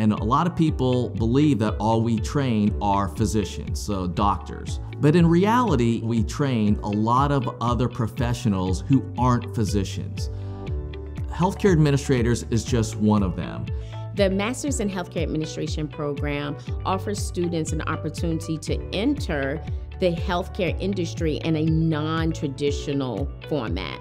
And a lot of people believe that all we train are physicians, so doctors. But in reality, we train a lot of other professionals who aren't physicians. Healthcare administrators is just one of them. The Masters in Healthcare Administration program offers students an opportunity to enter the healthcare industry in a non traditional format.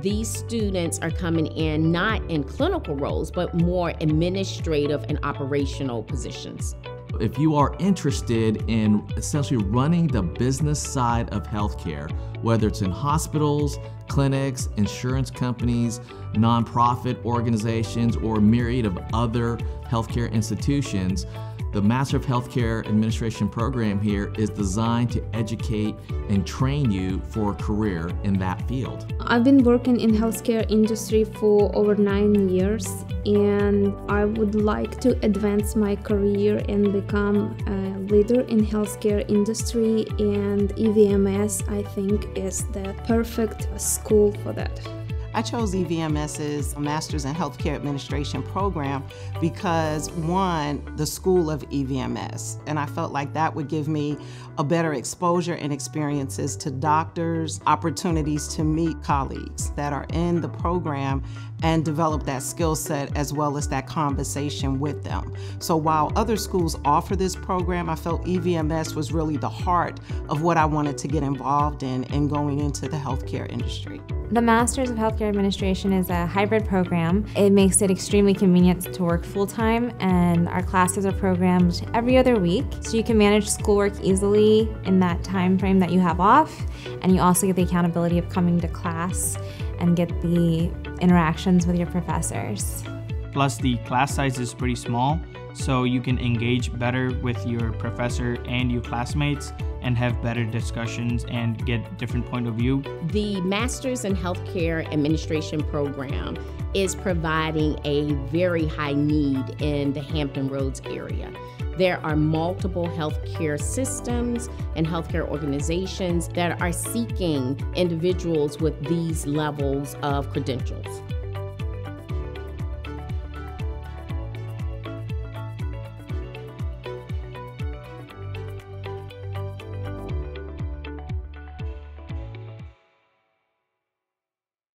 These students are coming in not in clinical roles, but more administrative and operational positions. If you are interested in essentially running the business side of healthcare, whether it's in hospitals, clinics, insurance companies, nonprofit organizations, or a myriad of other healthcare institutions, the Master of Healthcare Administration program here is designed to educate and train you for a career in that field. I've been working in healthcare industry for over 9 years and I would like to advance my career and become a leader in healthcare industry and EVMS I think is the perfect school for that. I chose EVMS's Masters in Healthcare Administration program because one, the school of EVMS, and I felt like that would give me a better exposure and experiences to doctors, opportunities to meet colleagues that are in the program and develop that skill set as well as that conversation with them. So while other schools offer this program, I felt EVMS was really the heart of what I wanted to get involved in in going into the healthcare industry. The Masters of Healthcare Administration is a hybrid program. It makes it extremely convenient to work full time, and our classes are programmed every other week, so you can manage schoolwork easily in that time frame that you have off, and you also get the accountability of coming to class and get the interactions with your professors. Plus, the class size is pretty small, so you can engage better with your professor and your classmates and have better discussions and get different point of view. The Masters in Healthcare Administration program is providing a very high need in the Hampton Roads area. There are multiple healthcare systems and healthcare organizations that are seeking individuals with these levels of credentials.